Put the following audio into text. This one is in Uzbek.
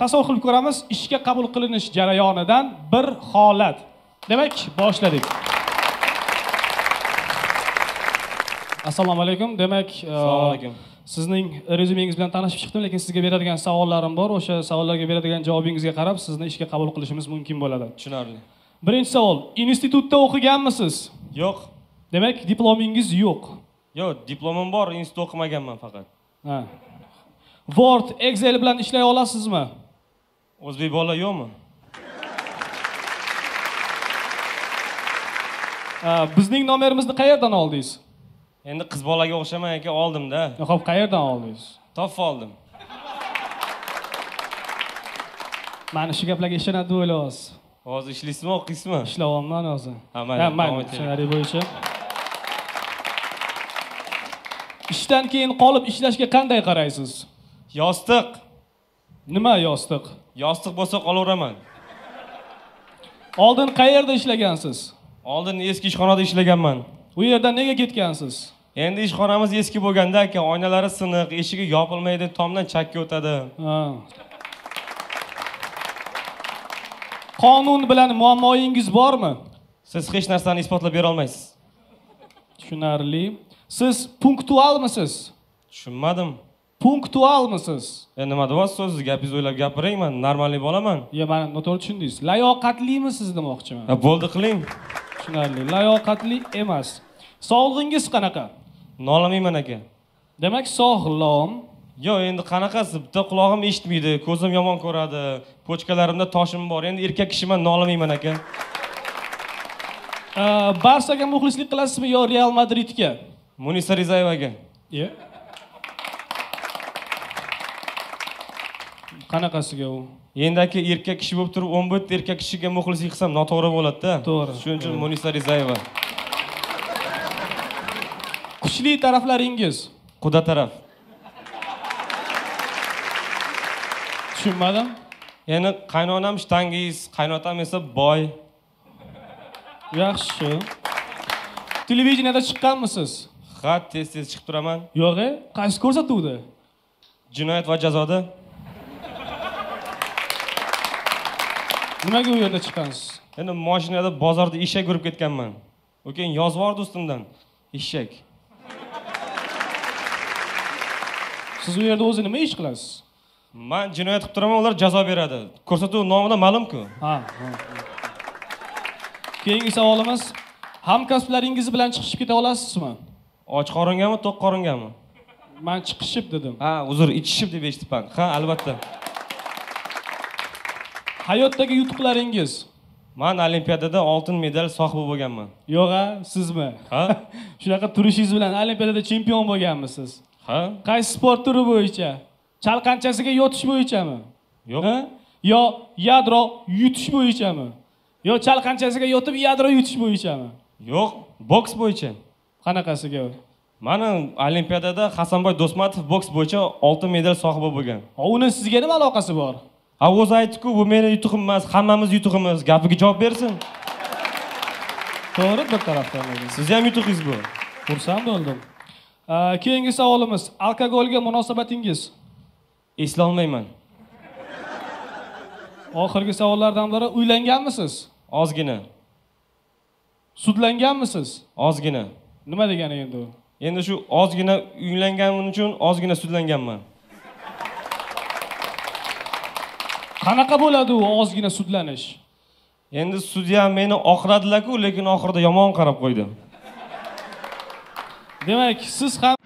tasavvur qilib ko'ramiz ishga qabul qilinish jarayonidan bir holat. Demak boshladik. Assalomu alaykum. Demak e, Assalomu alaykum. sizning rezyumengiz bilan tanishib chiqdim lekin sizga beradigan savollarim bor. O'sha savollarga beradigan javobingizga qarab sizni ishga qabul qilishimiz mumkin bo'ladi. Tushunarli. Birinchi savol institutda o'qiganmisiz? Yo'q. Demak diplomingiz yo'q. Yo'q diplomim bor institut o'qimaganman faqat. Ha. word excel bilan ishlay olasizmi o'zbek bola yo'qmi? Bizning nomerimizni qayerdan oldingiz? Endi qiz bolaga o'xshaman ekan oldimda. Ho'p qayerdan oldingiz? Topib oldim. Mana shu gaplarga ishonadi deb o'ylayapsiz. Hozir ishlaysizmi o'qiysizmi? Ishlayapman hozir Ha, mayli, ssenariy bo'yicha. Ishdan keyin qolib ishlashga qanday qaraysiz? Yostiq. Nima yostiq yostiq bo'lsa qolaveraman oldin qayerda ishlagansiz? Oldin eski ishxonada ishlaganman. U yerdan nega ketgansiz? Endi ishxonamiz eski bo'lganda aka oynalari siniq eshigi yopilmaydi tomdan chakka o'tadi. Qonun bilan muammoyingiz bormi? Siz hech narsani isbotlab bera olmaysiz. Tushunarli. Siz punktualmisiz? Tushunmadim punktualmisiz e nima deyapsiz? O'zingiz gapingizni o'ylab gapiring man normalniy bolaman. Yo mana noto'g'ri tushundingiz. Layoqatlimisiz demoqchiman? Bo'ldi qiling. Tushunarli. Layoqatli emas. Sog'lig'ingiz qanaqa? Nolamayman aka demak sog'lom. Yo'q endi qanaqasi bitta qulog'im eshitmaydi ko'zim yomon ko'radi pochkalarimda toshim bor. Endi erkak kishiman nolamayman aka barsaga muxlislik qilasizmi yo real madridga? Munisa rizayevaga qanaqasiga u? Endi aka erkak kishi bo'lib turib o'n bitta erkak kishiga muxlislik qilsam noto'g'ri bo'ladida. To'g'ri. shuning uchun munisa rizayeva. Kuchli taraflaringiz? Quda taraf. Tushunmadim. Endi qaynonam shtangiz qaynotam esa boy. Yaxshi. Televideniyada chiqqanmisiz? Ha tez tez chiqib turaman. Yo'q e qaysi ko'rsatuvda? Jinoyat va jazoda nimaga u yerda chiqqansiz endi mashinada bozorda eshak urib ketganman. U keyin yozib yubordi ustimdan eshak. Siz u yerda o'zi nima ish qilasiz? Man jinoyat qilib turaman ular jazo beradi. Ko'rsatuv nomidan ma'lumku. Ha, keyingi savolimiz hamkasblaringiz bilan chiqishib keta olasizmi? Och qoringami to'q qoringami man chiqishib dedim. Ha uzr ichishib deb eshitibman. Ha albatta hayotdagi yutuqlaringiz. Man olimpiadada oltin medal sohibi bo'lganman. Yo'q a sizmi? Ha? Shunaqa turishingiz bilan olimpiadada chempion bo'lganmisiz? Ha? Qaysi sport turi bo'yicha? Chalqanchasiga yotish bo'yichami? Yo'q. Yo yadro yutish bo'yichami? Yo chalqanchasiga yotib yadro yutish bo'yichami? Yo'q boks bo'yicha. Qanaqasiga? Mana olimpiadada hasanboy do'stmatov boks bo'yicha oltin medal sohibi bo'lgan. Uni sizga nima aloqasi bor ha o'zi aytdiku bu meni yutug'im emas hammamiz yutug'imiz gapiga javob bersin. To'g'ri bir tarafdan lekin. sizni ham yutug'ingiz bu. Xursand bo'ldim. Keyingi savolimiz. Alkogolga munosabatingiz? Eslolmayman. Oxirgi savollardan biri uylanganmisiz? Ozgina. Sudlanganmisiz? Ozgina. Nima degani endi u? Endi shu ozgina uylanganim uchun ozgina sudlanganman qanaqa bo'ladi u ozgina sudlanish? Endi sudya meni oqladilar-ku lekin oxirida yomon qarab qo'ydi. Demak siz ham